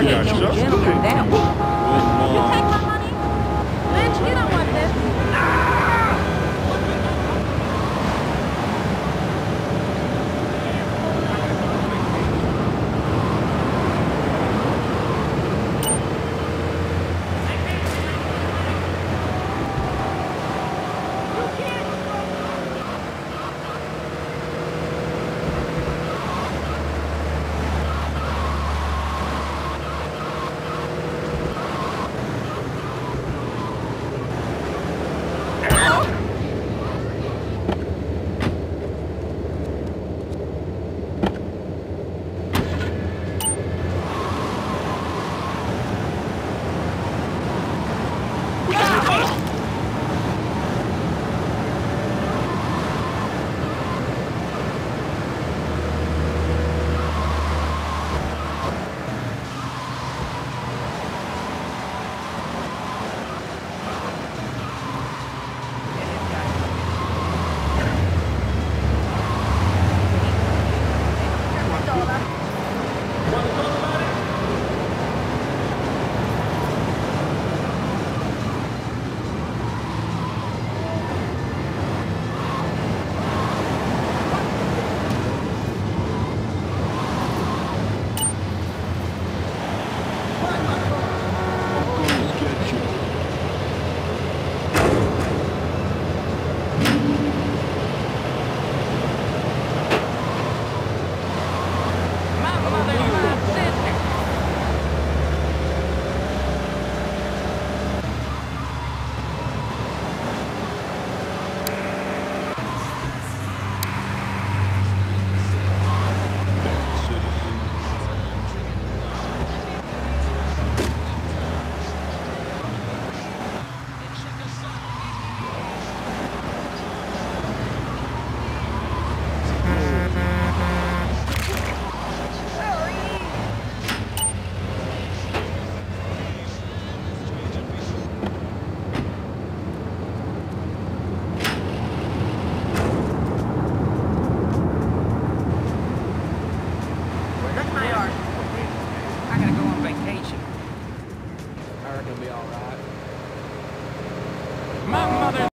Obrigado. It'll be all right. My mother